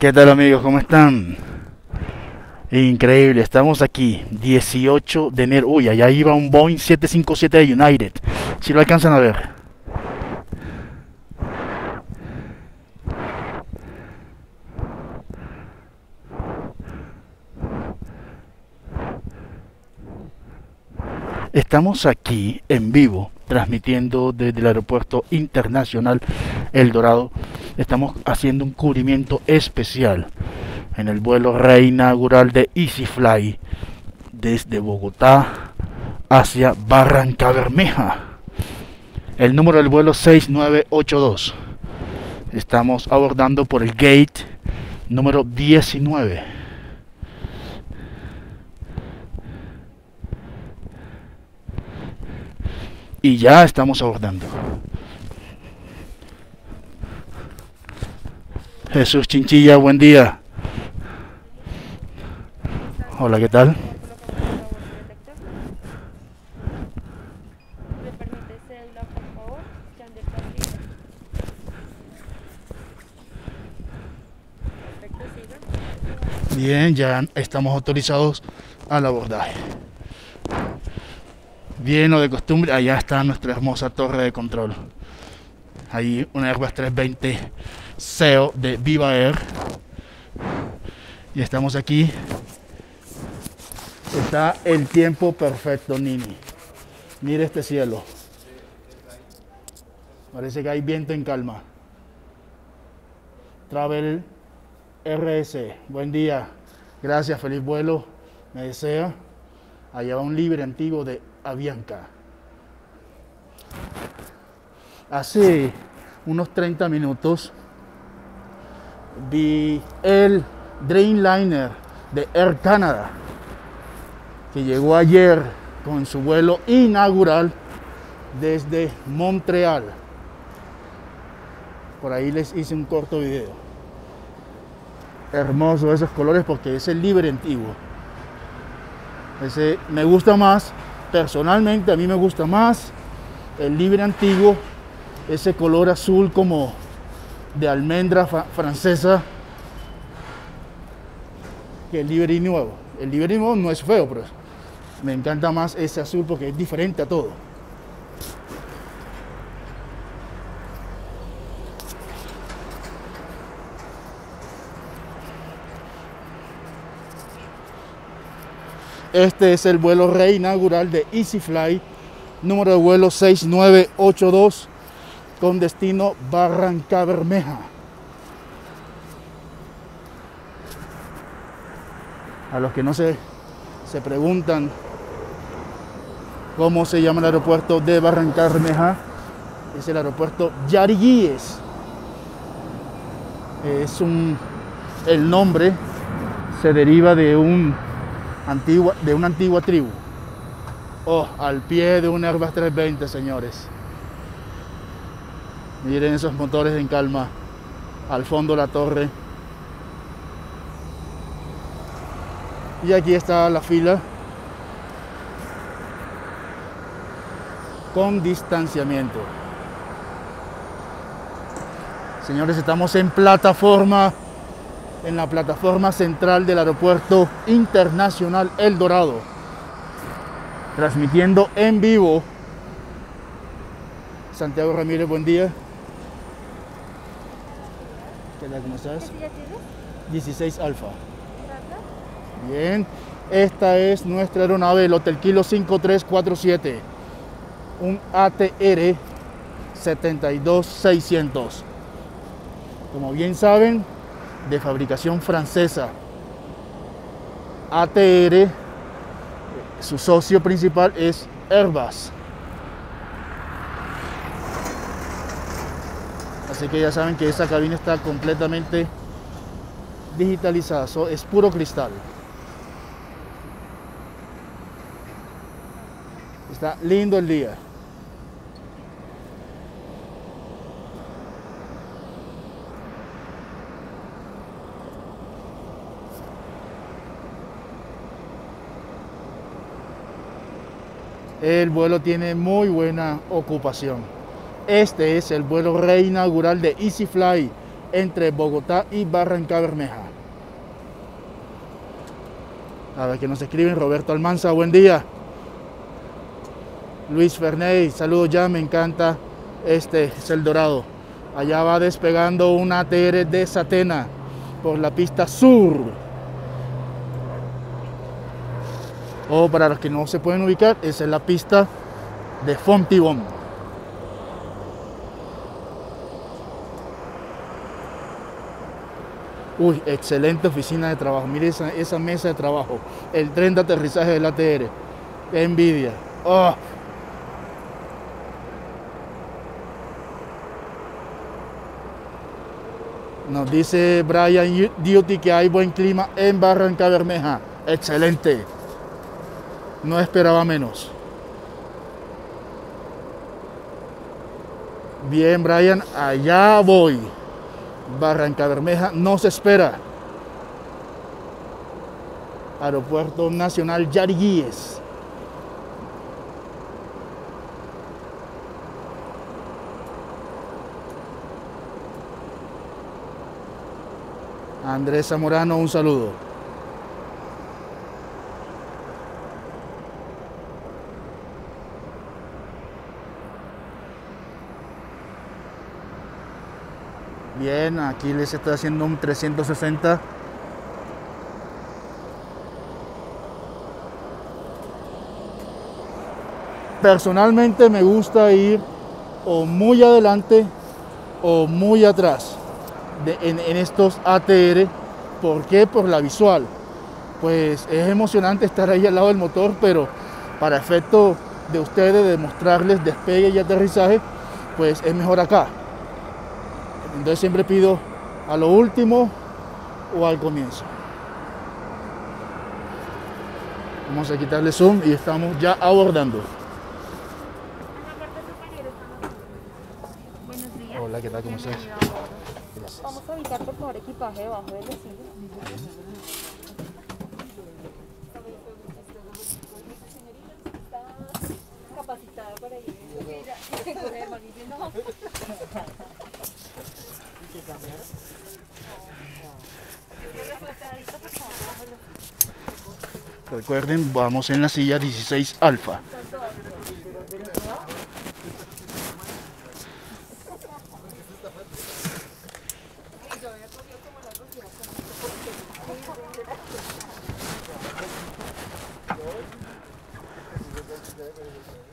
¿Qué tal amigos? ¿Cómo están? Increíble, estamos aquí, 18 de enero. Uy, allá iba un Boeing 757 de United. Si lo alcanzan a ver. Estamos aquí en vivo, transmitiendo desde el aeropuerto internacional El Dorado. Estamos haciendo un cubrimiento especial en el vuelo reinaugural de EasyFly desde Bogotá hacia Barranca Bermeja. El número del vuelo 6982. Estamos abordando por el gate número 19. y ya estamos abordando. Jesús Chinchilla, buen día. Hola, ¿qué tal? Bien, ya estamos autorizados al abordaje. Bien o de costumbre, allá está nuestra hermosa torre de control. Ahí una Airbus 320 CEO de Viva Air. Y estamos aquí. Está el tiempo perfecto, Nini. Mire este cielo. Parece que hay viento en calma. Travel RS. Buen día. Gracias, feliz vuelo. Me desea. Allá va un libre antiguo de Avianca. Hace unos 30 minutos vi el Dreamliner de Air Canada que llegó ayer con su vuelo inaugural desde Montreal. Por ahí les hice un corto video. Hermoso esos colores porque es el libre antiguo. Ese me gusta más Personalmente a mí me gusta más el libre antiguo, ese color azul como de almendra francesa, que el libre nuevo. El libre nuevo no es feo, pero me encanta más ese azul porque es diferente a todo. Este es el vuelo reinaugural de EasyFly, número de vuelo 6982, con destino Barranca Bermeja. A los que no se, se preguntan cómo se llama el aeropuerto de Barranca Bermeja, es el aeropuerto Yariguíes. Es un, el nombre se deriva de un antigua, de una antigua tribu. Oh, al pie de un Airbus 320, señores. Miren esos motores en calma. Al fondo la torre. Y aquí está la fila. Con distanciamiento. Señores, estamos en plataforma en la plataforma central del Aeropuerto Internacional El Dorado, transmitiendo en vivo. Santiago Ramírez, buen día. ¿Cómo estás? 16 Alfa. Bien, esta es nuestra aeronave, el Hotel Kilo 5347, un ATR 72600. Como bien saben, de fabricación francesa. ATR, su socio principal es Airbus. Así que ya saben que esa cabina está completamente digitalizada, es puro cristal. Está lindo el día. El vuelo tiene muy buena ocupación. Este es el vuelo reinaugural de EasyFly, entre Bogotá y Barranca Bermeja. A ver que nos escriben Roberto Almanza, buen día. Luis Ferney, saludos ya, me encanta este es el Dorado. Allá va despegando una ATR de Satena por la pista sur. O para los que no se pueden ubicar, esa es la pista de Fontibón. Uy, excelente oficina de trabajo. Mire esa, esa, mesa de trabajo. El tren de aterrizaje del ATR. Envidia. Oh. Nos dice Brian Duty que hay buen clima en Barranca Bermeja. Excelente. No esperaba menos. Bien, Brian, allá voy. Barranca Bermeja no se espera. Aeropuerto Nacional Yariguíes. Andrés Zamorano, un saludo. Bien, aquí les estoy haciendo un 360. Personalmente me gusta ir o muy adelante o muy atrás en, estos ATR. ¿Por qué? Por la visual. Pues es emocionante estar ahí al lado del motor, pero para efecto de ustedes, de mostrarles despegue y aterrizaje, pues es mejor acá. Entonces siempre pido a lo último o al comienzo. Vamos a quitarle zoom y estamos ya abordando. Hola, ¿qué tal? ¿Cómo estás? Vamos a evitar por favor equipaje debajo del vecino. capacitada para ir. Recuerden, vamos en la silla 16 alfa.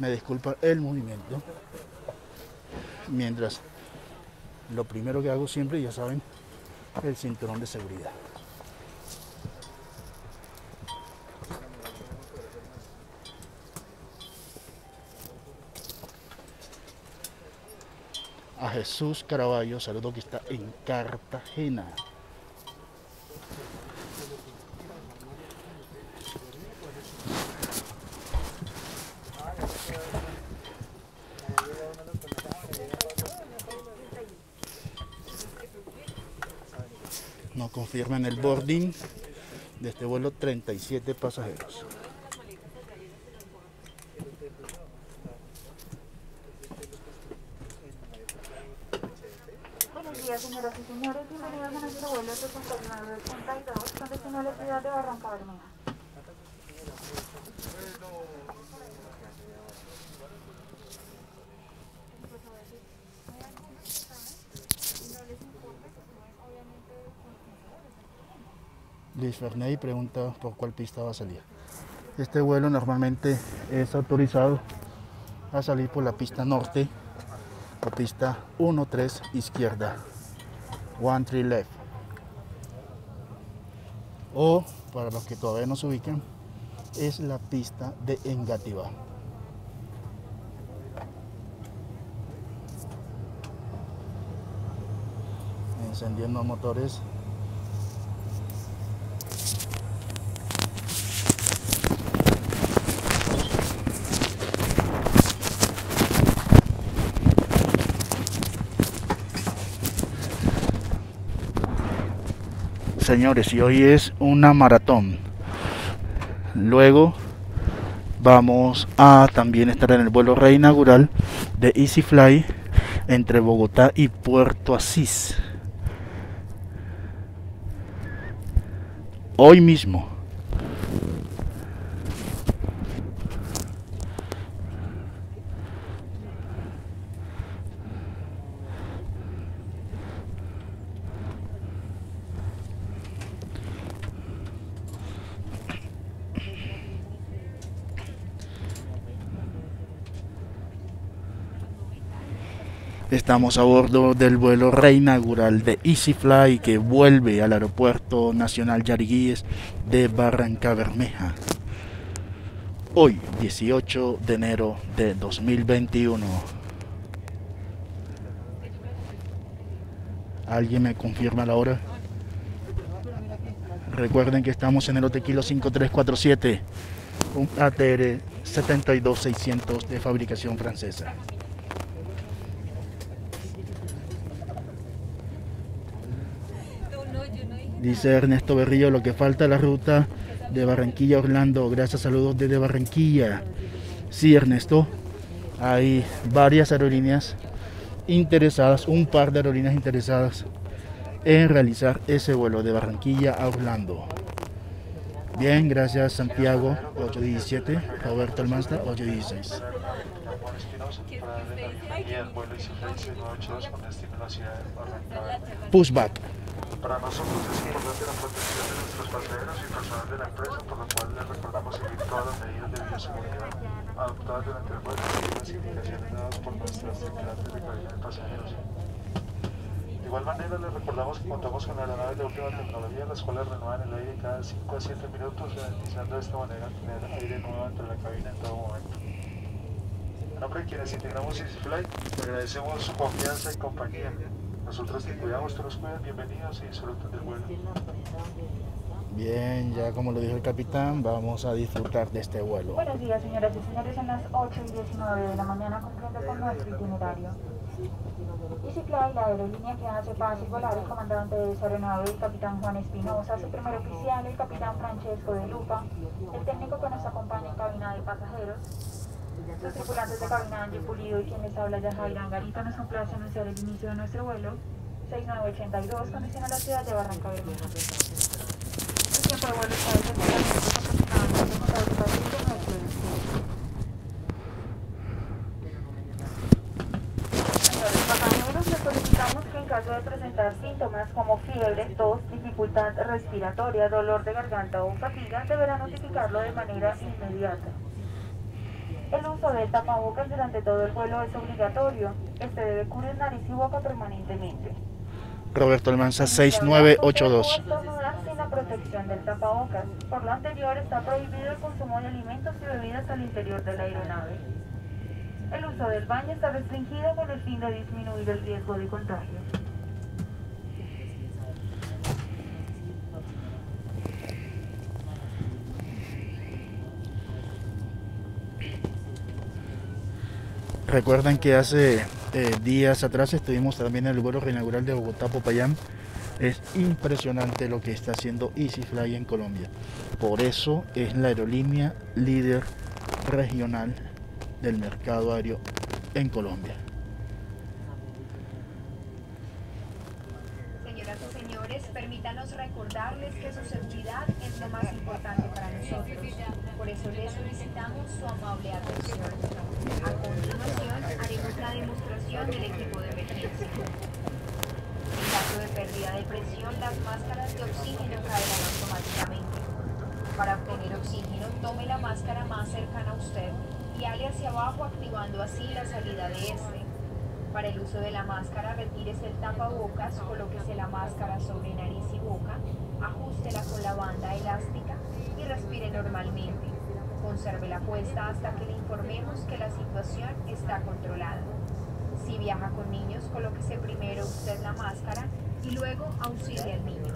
me disculpa el movimiento. Mientras lo primero que hago siempre, ya saben, el cinturón de seguridad. A Jesús Caraballo, saludo que está en Cartagena. Nos confirman el boarding de este vuelo 37 pasajeros. Buenos días, señoras y señores. Bienvenidos a nuestro vuelo 7982 con destino a la ciudad de Barranca Bermeja. Luis Ferney pregunta por cuál pista va a salir. Este vuelo normalmente es autorizado a salir por la pista norte o pista 1-3 izquierda, 1-3 left. O para los que todavía no se ubican, es la pista de Engativá. Encendiendo motores señores, y hoy es una maratón. Luego vamos a también estar en el vuelo reinaugural de EasyFly entre Bogotá y Puerto Asís. Hoy mismo. Estamos a bordo del vuelo reinaugural de EasyFly que vuelve al Aeropuerto Nacional Yariguíes de Barranca Bermeja. Hoy, 18 de enero de 2021. ¿Alguien me confirma la hora? Recuerden que estamos en el Hotel Kilo 5347, un ATR 72600 de fabricación francesa. Dice Ernesto Berrillo, lo que falta es la ruta de Barranquilla a Orlando. Gracias, saludos desde Barranquilla. Sí, Ernesto, hay varias aerolíneas interesadas, un par de aerolíneas interesadas en realizar ese vuelo de Barranquilla a Orlando. Bien, gracias Santiago 817, Roberto Almanza 816. Pushback. Para nosotros es importante la protección de nuestros pasajeros y personal de la empresa, por lo cual les recordamos seguir todas las medidas de bioseguridad adoptadas durante el vuelo y las indicaciones dadas por nuestras tripulantes de cabina de pasajeros. De igual manera, les recordamos que contamos con aeronaves de última tecnología, las cuales renuevan el aire cada 5 a 7 minutos, garantizando de esta manera tener aire nuevo dentro de la cabina en todo momento. En nombre de quienes integramos EasyFly, agradecemos su confianza y compañía. Nosotros te cuidamos, tú nos cuidas, bienvenidos y disfruten del vuelo. Bien, ya como lo dijo el capitán, vamos a disfrutar de este vuelo. Buenos días, señoras y señores. Son las 8 y 19 de la mañana, cumpliendo con nuestro itinerario. EasyFly, la aerolínea que hace paz y volar el comandante de esa aeronave, el capitán Juan Espinosa, su primer oficial, el capitán Francesco de Lupa, el técnico que nos acompaña en cabina de pasajeros, sus tripulantes de cabina Angie Pulido y quien les habla Yajaira Angarita, nos complace anunciar el inicio de nuestro vuelo 6982 con destino a la ciudad de Barranca Bermeja. El tiempo de vuelo está caso de presentar síntomas como fiebre, tos, dificultad respiratoria, dolor de garganta o fatiga, deberán notificarlo de manera inmediata. El uso del tapabocas durante todo el vuelo es obligatorio. Este debe cubrir nariz y boca permanentemente. Roberto Almanza 6982. No estornudar sin la protección del tapabocas. Por lo anterior, está prohibido el consumo de alimentos y bebidas al interior de la aeronave. El uso del baño está restringido con el fin de disminuir el riesgo de contagio. Recuerdan que hace eh, días atrás estuvimos también en el vuelo inaugural de Bogotá Popayán. Es impresionante lo que está haciendo EasyFly en Colombia. Por eso es la aerolínea líder regional del mercado aéreo en Colombia. Señoras y señores, permítanos recordarles que su seguridad es lo más importante Por eso les solicitamos su amable atención. A continuación, haremos la demostración del equipo de emergencia. En caso de pérdida de presión, las máscaras de oxígeno caerán automáticamente. Para obtener oxígeno, tome la máscara más cercana a usted y ale hacia abajo activando así la salida de este. Para el uso de la máscara, retírese el tapabocas, colóquese la máscara sobre nariz y boca, ajústela con la banda elástica y respire normalmente. Consérvela puesta hasta que le informemos que la situación está controlada. Si viaja con niños, colóquese primero usted la máscara y luego auxilie al niño.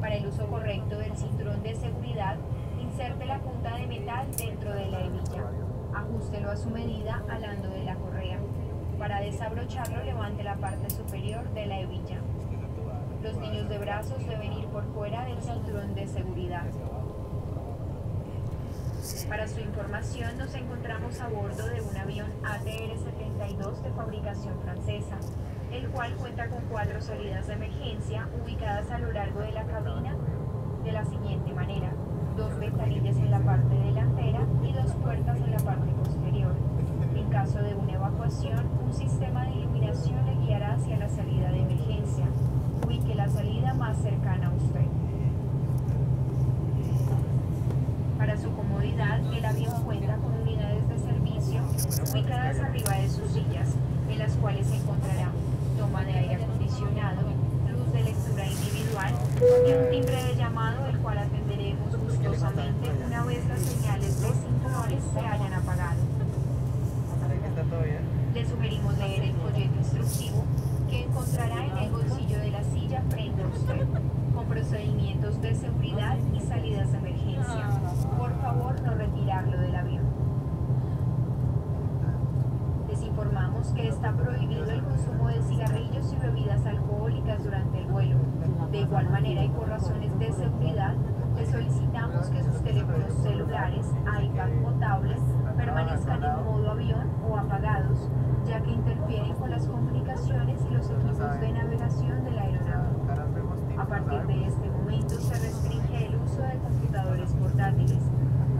Para el uso correcto del cinturón de seguridad, inserte la punta de metal dentro de la hebilla. Ajústelo a su medida alando de la correa. Para desabrocharlo, levante la parte superior de la hebilla. Los niños de brazos deben ir por fuera del cinturón de seguridad. Para su información, nos encontramos a bordo de un avión ATR-72 de fabricación francesa. el cual cuenta con cuatro salidas de emergencia ubicadas a lo largo de la cabina de la siguiente manera. Dos ventanillas en la parte delantera y dos puertas en la parte posterior. En caso de una evacuación, un sistema de iluminación le guiará hacia la salida de emergencia. La salida más cercana a usted. Para su comodidad, el avión cuenta con unidades de servicio ubicadas arriba de sus sillas, en las cuales se encontrará toma de aire acondicionado, luz de lectura individual y un timbre de llamado el cual atenderemos gustosamente una vez las señales de cinturones se hayan apagado. Le sugerimos leer el folleto instructivo que encontrará en el bolsillo de la silla frente a usted, con procedimientos de seguridad y salidas de emergencia. Por favor, no retirarlo del avión. Les informamos que está prohibido el consumo de cigarrillos y bebidas alcohólicas durante el vuelo. De igual manera y por razones de seguridad, les solicitamos que sus teléfonos celulares, iPad o tablets permanezcan en modo avión o apagados, ya que interfieren con las comunicaciones y los equipos de navegación de la aeronave. A partir de este momento se restringe el uso de computadores portátiles.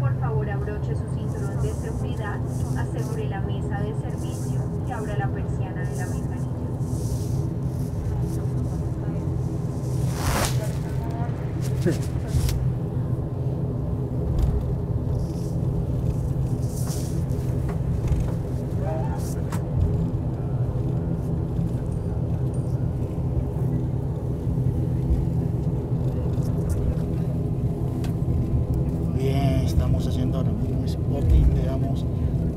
Por favor, abroche su cinturón de seguridad, asegure la mesa de servicio y abra la persiana de la ventanilla. Bien, estamos haciendo ahora mismo un spotting. Veamos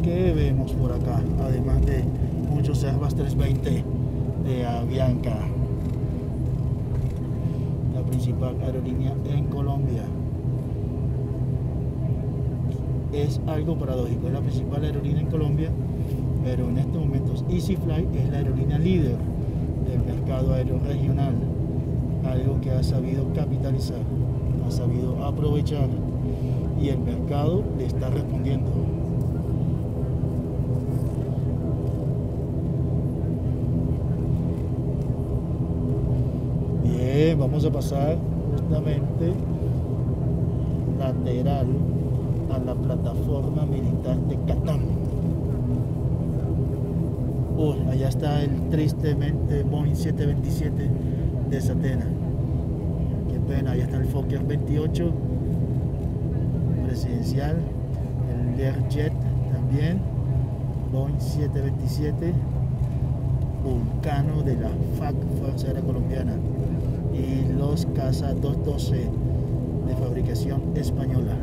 qué vemos por acá. Además de muchos Airbus 320 de Avianca, la principal aerolínea en Colombia. Es algo paradójico, es la principal aerolínea en Colombia, pero en estos momentos EasyFly es la aerolínea líder del mercado aéreo regional, algo que ha sabido capitalizar, ha sabido aprovechar y el mercado le está respondiendo. Bien, vamos a pasar justamente lateral a la plataforma militar de Catán. Uy, allá está el tristemente Boeing 727 de Satena. Qué pena, allá está el Fokker 28 presidencial, el Learjet también, Boeing 727, Vulcano de la FAC, Fuerza Aérea Colombiana, y los Casa 212 de fabricación española.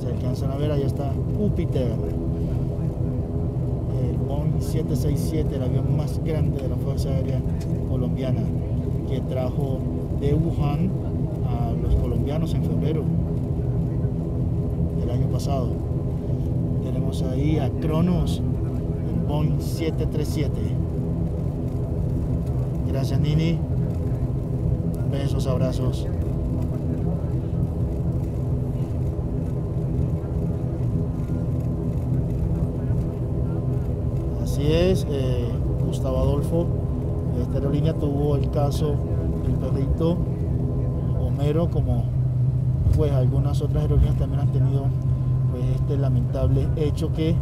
Se alcanzan a ver, ahí está Júpiter, el Boeing 767, el avión más grande de la Fuerza Aérea Colombiana, que trajo de Wuhan a los colombianos en febrero del año pasado. Tenemos ahí a Cronos, el Boeing 737. Gracias Nini. Besos, abrazos. Así es, eh, Gustavo Adolfo. Esta aerolínea tuvo el caso del perrito Homero, como pues algunas otras aerolíneas también han tenido pues este lamentable hecho que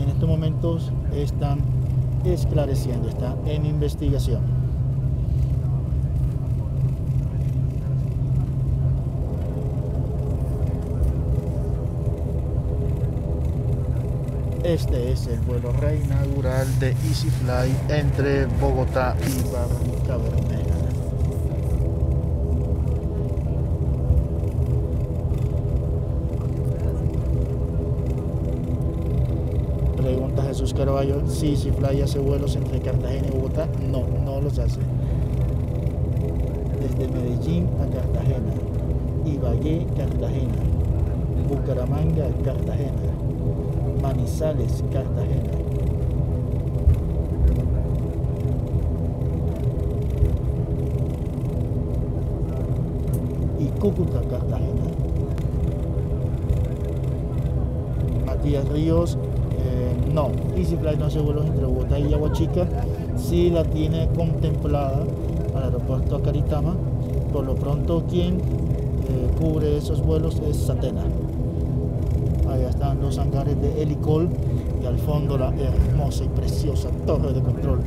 en estos momentos están esclareciendo, está en investigación. Este es el vuelo reinaugural de EasyFly entre Bogotá y Barrancabermeja. Pregunta Jesús Carballo si EasyFly hace vuelos entre Cartagena y Bogotá. No, no los hace. Desde Medellín a Cartagena, Ibagué, Cartagena, Bucaramanga, Cartagena. Manizales, Cartagena. Y Cúcuta, Cartagena. Vía Ríos, eh, no. EasyFly no hace vuelos entre Bogotá y Aguachica. Sí la tiene contemplada al aeropuerto Acaritama. Por lo pronto, quien eh, cubre esos vuelos es Satena. Ahí están los hangares de Helicol y al fondo la hermosa y preciosa torre de control,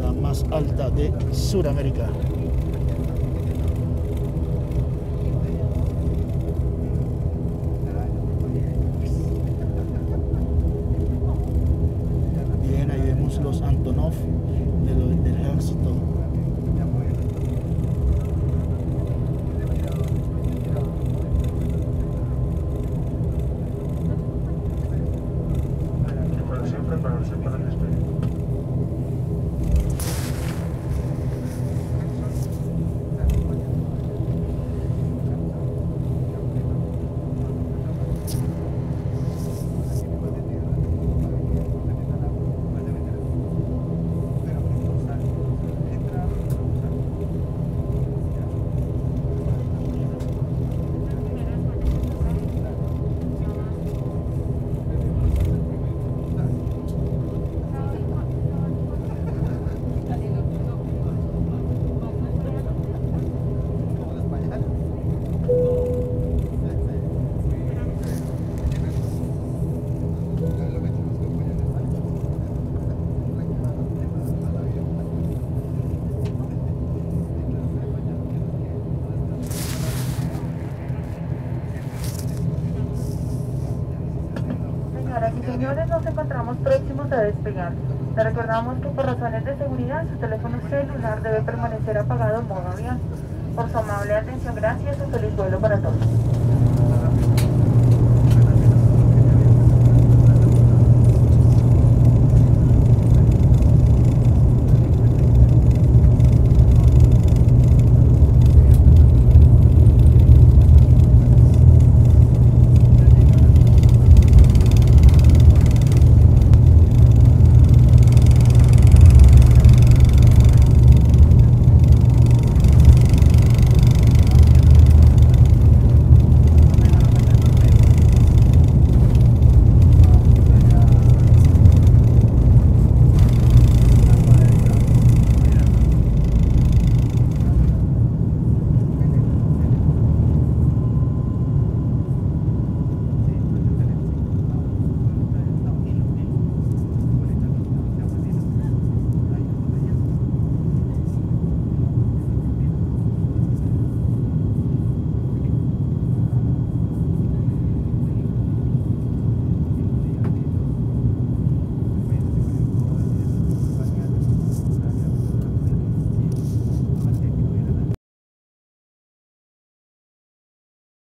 la más alta de Sudamérica. Bien, ahí vemos los Antonov de lo- del ejército. Preparación, preparación para el despegue. Señoras y señores, nos encontramos próximos a despegar. Le recordamos que por razones de seguridad su teléfono celular debe permanecer apagado en modo avión. Por su amable atención, gracias y feliz vuelo para todos.